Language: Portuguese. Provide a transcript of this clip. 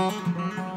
Música